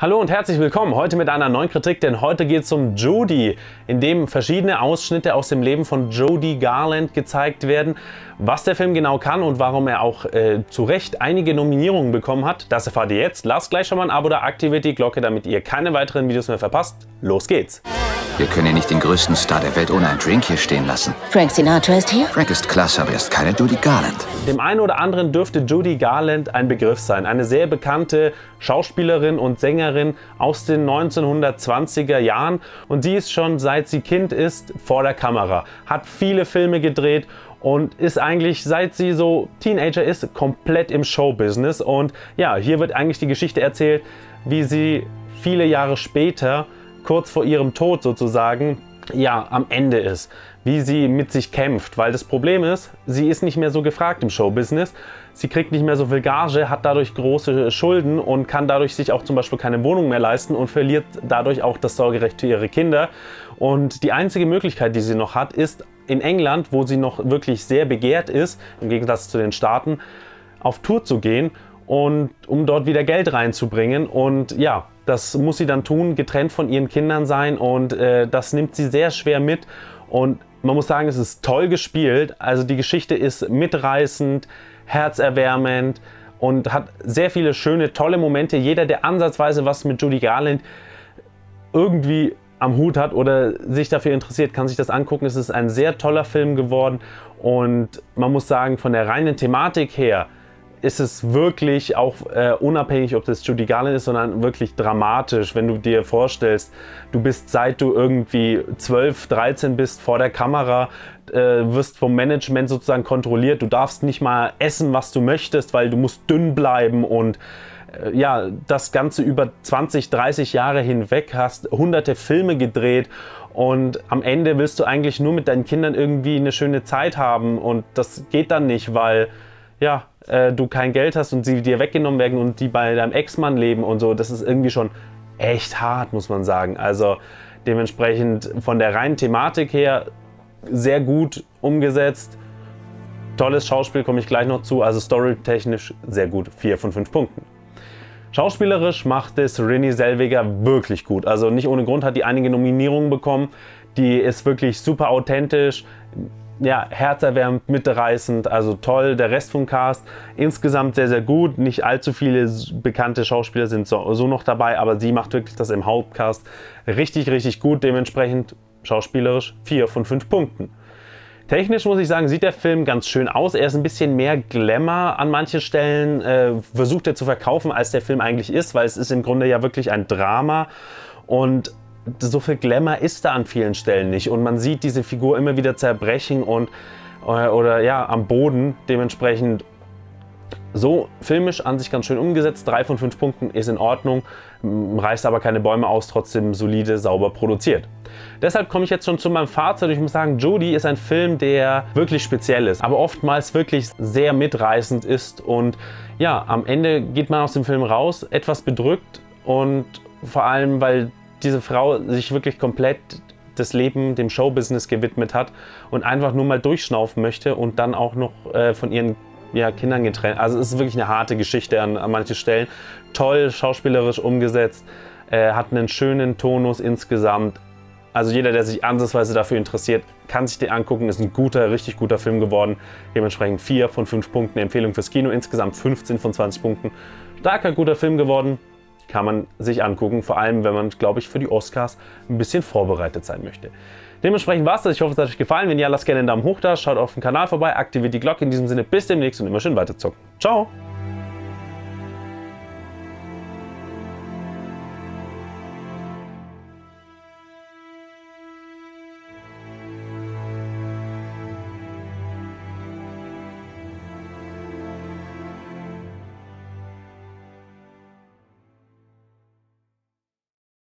Hallo und herzlich willkommen heute mit einer neuen Kritik, denn heute geht es um Jodie, in dem verschiedene Ausschnitte aus dem Leben von Jodie Garland gezeigt werden. Was der Film genau kann und warum er auch äh, zu Recht einige Nominierungen bekommen hat, das erfahrt ihr jetzt. Lasst gleich schon mal ein Abo da, aktiviert die Glocke, damit ihr keine weiteren Videos mehr verpasst. Los geht's! Wir können ja nicht den größten Star der Welt ohne einen Drink hier stehen lassen. Frank Sinatra ist hier? Frank ist klasse, aber er ist keine Judy Garland. Dem einen oder anderen dürfte Judy Garland ein Begriff sein. Eine sehr bekannte Schauspielerin und Sängerin aus den 1920er Jahren. Und sie ist schon seit sie Kind ist vor der Kamera, hat viele Filme gedreht und ist eigentlich, seit sie so Teenager ist, komplett im Showbusiness. Und ja, hier wird eigentlich die Geschichte erzählt, wie sie viele Jahre später kurz vor ihrem Tod sozusagen ja, am Ende ist, wie sie mit sich kämpft, weil das Problem ist, sie ist nicht mehr so gefragt im Showbusiness, sie kriegt nicht mehr so viel Gage, hat dadurch große Schulden und kann dadurch sich auch zum Beispiel keine Wohnung mehr leisten und verliert dadurch auch das Sorgerecht für ihre Kinder. Und die einzige Möglichkeit, die sie noch hat, ist in England, wo sie noch wirklich sehr begehrt ist, im Gegensatz zu den Staaten, auf Tour zu gehen und um dort wieder Geld reinzubringen. Und ja, das muss sie dann tun, getrennt von ihren Kindern sein und äh, das nimmt sie sehr schwer mit. Und man muss sagen, es ist toll gespielt. Also die Geschichte ist mitreißend, herzerwärmend und hat sehr viele schöne, tolle Momente. Jeder, der ansatzweise was mit Judy Garland irgendwie am Hut hat oder sich dafür interessiert, kann sich das angucken. Es ist ein sehr toller Film geworden und man muss sagen, von der reinen Thematik her, ist es wirklich auch äh, unabhängig, ob das Judy Garland ist, sondern wirklich dramatisch, wenn du dir vorstellst, du bist seit du irgendwie 12, 13 bist vor der Kamera, äh, wirst vom Management sozusagen kontrolliert, du darfst nicht mal essen, was du möchtest, weil du musst dünn bleiben und äh, ja, das Ganze über 20, 30 Jahre hinweg hast hunderte Filme gedreht und am Ende willst du eigentlich nur mit deinen Kindern irgendwie eine schöne Zeit haben und das geht dann nicht, weil ja, äh, du kein Geld hast und sie dir weggenommen werden und die bei deinem Ex-Mann leben und so, das ist irgendwie schon echt hart, muss man sagen. Also dementsprechend von der reinen Thematik her sehr gut umgesetzt. Tolles Schauspiel, komme ich gleich noch zu. Also storytechnisch sehr gut. 4 von 5 Punkten. Schauspielerisch macht es Renée Selweger wirklich gut. Also nicht ohne Grund hat die einige Nominierungen bekommen. Die ist wirklich super authentisch, ja, herzerwärmend, mitreißend, also toll. Der Rest vom Cast insgesamt sehr, sehr gut. Nicht allzu viele bekannte Schauspieler sind so, so noch dabei, aber sie macht wirklich das im Hauptcast richtig, richtig gut. Dementsprechend schauspielerisch 4 von 5 Punkten. Technisch muss ich sagen, sieht der Film ganz schön aus. Er ist ein bisschen mehr Glamour an manchen Stellen, äh, versucht er zu verkaufen, als der Film eigentlich ist, weil es ist im Grunde ja wirklich ein Drama. Und so viel Glamour ist da an vielen Stellen nicht. Und man sieht diese Figur immer wieder zerbrechen und oder, äh, oder ja, am Boden. Dementsprechend so filmisch an sich ganz schön umgesetzt. Drei von fünf Punkten ist in Ordnung, reißt aber keine Bäume aus, trotzdem solide, sauber produziert. Deshalb komme ich jetzt schon zu meinem Fazit. Ich muss sagen, Jodie ist ein Film, der wirklich speziell ist, aber oftmals wirklich sehr mitreißend ist. Und ja, am Ende geht man aus dem Film raus, etwas bedrückt und vor allem, weil diese Frau sich wirklich komplett das Leben dem Showbusiness gewidmet hat und einfach nur mal durchschnaufen möchte und dann auch noch äh, von ihren ja, Kindern getrennt. Also es ist wirklich eine harte Geschichte an, an manchen Stellen. Toll schauspielerisch umgesetzt, äh, hat einen schönen Tonus insgesamt. Also jeder, der sich ansatzweise dafür interessiert, kann sich den angucken. Ist ein guter, richtig guter Film geworden. Dementsprechend 4 von 5 Punkten. Empfehlung fürs Kino. Insgesamt 15 von 20 Punkten. Starker, guter Film geworden kann man sich angucken, vor allem wenn man, glaube ich, für die Oscars ein bisschen vorbereitet sein möchte. Dementsprechend war es das. Ich hoffe, es hat euch gefallen. Wenn ja, lasst gerne einen Daumen hoch da, schaut auf den Kanal vorbei, aktiviert die Glocke. In diesem Sinne, bis demnächst und immer schön weiter zocken. Ciao!